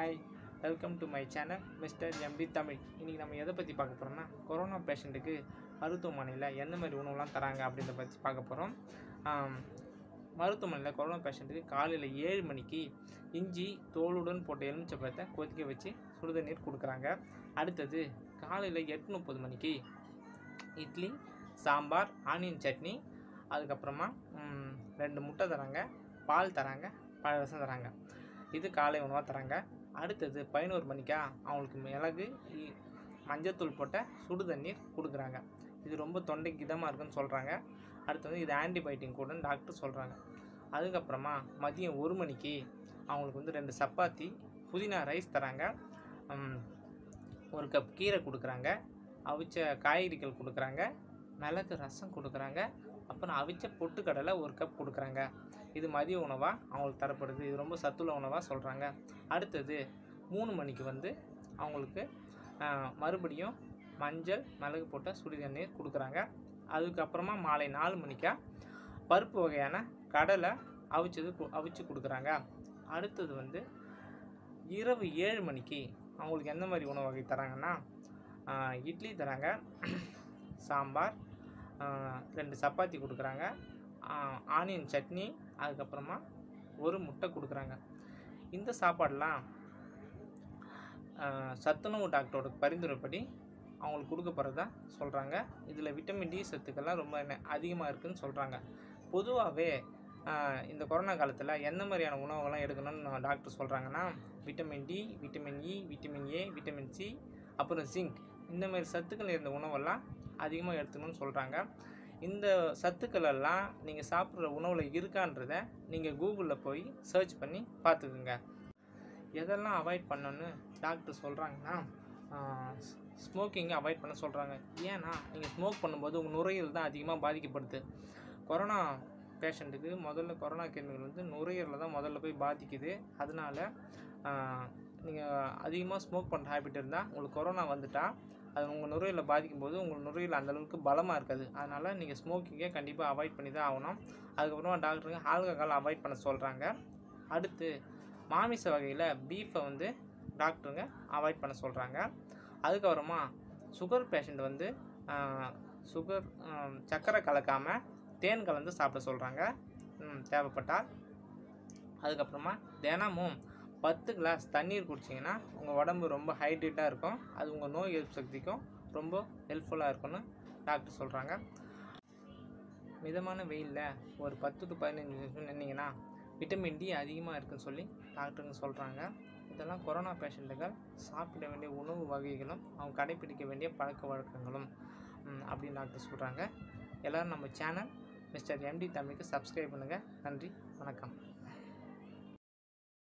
Hi welcome to my channel mister MP Tamil இன்றைக்கி நம்ம எதை பற்றி பார்க்க போகிறோம்னா கொரோனா பேஷண்ட்டுக்கு மருத்துவமனையில் எந்த மாதிரி உணவுலாம் தராங்க அப்படின்றத பற்றி பார்க்க போகிறோம் மருத்துவமனையில் கொரோனா பேஷண்ட்டுக்கு காலையில் ஏழு மணிக்கு இஞ்சி தோலுடன் போட்ட எலுமிச்சப்பழத்தை கொதிக்க வச்சு சுடுதண்ணீர் கொடுக்குறாங்க. அடுத்தது காலையில் எட்டு முப்பது மணிக்கு இட்லி சாம்பார் ஆனியன் சட்னி அதுக்கப்புறமா ரெண்டு முட்டை தராங்க பால் தராங்க பழரசம் தராங்க. இது காலை உணவாக தராங்க. அடுத்தது பதினோரு மணிக்கா அவங்களுக்கு மிளகு இ- மஞ்சத்தூள் போட்ட சுடு தண்ணீர் கொடுக்குறாங்க. இது ரொம்ப தொண்டைக்கு இதமாக இருக்குன்னு சொல்கிறாங்க அடுத்தது இது ஆன்டிபயோட்டிக் கூடன்னு டாக்டர் சொல்கிறாங்க அதுக்கப்புறமா மதியம் ஒரு மணிக்கு அவங்களுக்கு வந்து ரெண்டு சப்பாத்தி புதினா ரைஸ் தராங்க. ஒரு கப் கீரை கொடுக்குறாங்க. அவிச்ச காய்கறிகள் கொடுக்குறாங்க. மிளகு ரசம் கொடுக்குறாங்க. அப்புறம் அவிச்ச பொட்டுக்கடலை ஒரு கப் கொடுக்குறாங்க. இது மதிய உணவாக அவங்களுக்கு தரப்படுது. இது ரொம்ப சத்துள்ள உணவாக சொல்கிறாங்க அடுத்தது மூணு மணிக்கு வந்து அவங்களுக்கு மறுபடியும் மஞ்சள் மிளகு போட்ட சுடு தண்ணீர் கொடுக்குறாங்க. அதுக்கப்புறமா மாலை நாலு மணிக்கா பருப்பு வகையான கடலை அவிச்சது கு- அவிச்சு கொடுக்குறாங்க. அடுத்தது வந்து இரவு ஏழு மணிக்கு அவங்களுக்கு எந்த மாதிரி உணவு வகை தராங்கன்னா இட்லி தராங்க. சாம்பார் ரெண்டு சப்பாத்தி கொடுக்குறாங்க. ஆனியன் சட்னி அதுக்கப்புறமா ஒரு முட்டை கொடுக்குறாங்க. இந்த சாப்பாடெலாம் சத்துணவு டாக்டரோட பரிந்துரைப்படி அவங்களுக்கு கொடுக்க போகிறதா சொல்கிறாங்க இதில் விட்டமின் டி சத்துக்கள்லாம் ரொம்ப அதிகமாக இருக்குதுன்னு சொல்கிறாங்க பொதுவாகவே இந்த கொரோனா காலத்தில் எந்த மாதிரியான உணவுகள்லாம் எடுக்கணும்னு டாக்டர் சொல்கிறாங்கன்னா vitamin D vitamin E vitamin A vitamin C அப்புறம் ஜிங்க் இந்த மாதிரி சத்துக்கள் இருந்த உணவெல்லாம் அதிகமாக எடுத்துக்கணும்னு சொல்கிறாங்க இந்த சத்துக்கள் எல்லாம் நீங்கள் சாப்பிட்ற உணவில் இருக்கான்றத நீங்கள் கூகுளில் போய் சர்ச் பண்ணி பார்த்துக்குங்க. எதெல்லாம் அவாய்ட் பண்ணணும்னு டாக்டர் சொல்கிறாங்கன்னா ஸ்மோக்கிங்கை அவாய்ட் பண்ண சொல்கிறாங்க ஏன்னா நீங்கள் ஸ்மோக் பண்ணும்போது உங்கள் நுரையீரல் தான் அதிகமாக பாதிக்கப்படுது. கொரோனா பேஷண்ட்டுக்கு முதல்ல கொரோனா கிருமிகள் வந்து நுரையீரலில் தான் முதல்ல போய் பாதிக்குது. அதனால நீங்கள் அதிகமாக ஸ்மோக் பண்ணுற ஹேபிட் இருந்தால் உங்களுக்கு கொரோனா வந்துட்டால் அது உங்கள் நுரையீரலை பாதிக்கும் போது உங்கள் நுரையீரல் அந்தளவுக்கு பலமாக இருக்காது. அதனால் நீங்கள் ஸ்மோக்கிங்கை கண்டிப்பாக அவாய்ட் பண்ணி தான் ஆகணும். அதுக்கப்புறமா டாக்டருங்க ஆல்கஹால் அவாய்ட் பண்ண சொல்கிறாங்க அடுத்து மாமிச வகையில் பீஃபை வந்து டாக்டருங்க அவாய்ட் பண்ண சொல்கிறாங்க அதுக்கப்புறமா சுகர் பேஷண்ட் வந்து சுகர் சர்க்கரை கலக்காமல் தேன் கலந்து சாப்பிட சொல்கிறாங்க தேவைப்பட்டால். அதுக்கப்புறமா தினமும் பத்து கிளாஸ் தண்ணீர் குடிச்சிங்கன்னா உங்கள் உடம்பு ரொம்ப ஹைட்ரேட்டாக இருக்கும். அது உங்கள் நோய் எதிர்ப்பு சக்திக்கும் ரொம்ப ஹெல்ப்ஃபுல்லாக இருக்கும்னு டாக்டர் சொல்கிறாங்க மிதமான வெயிலில் ஒரு பத்து டு பதினஞ்சு நிமிஷம் நின்னீங்கன்னா விட்டமின் டி அதிகமாக இருக்குன்னு சொல்லி டாக்டருங்க சொல்கிறாங்க இதெல்லாம் கொரோனா பேஷண்ட்டுகள் சாப்பிட வேண்டிய உணவு வகைகளும் அவங்க கடைப்பிடிக்க வேண்டிய பழக்க வழக்கங்களும் அப்படின்னு டாக்டர் சொல்கிறாங்க எல்லோரும் நம்ம சேனல் மிஸ்டர் எம்டி தமிழுக்கு சப்ஸ்கிரைப் பண்ணுங்கள் நன்றி வணக்கம்.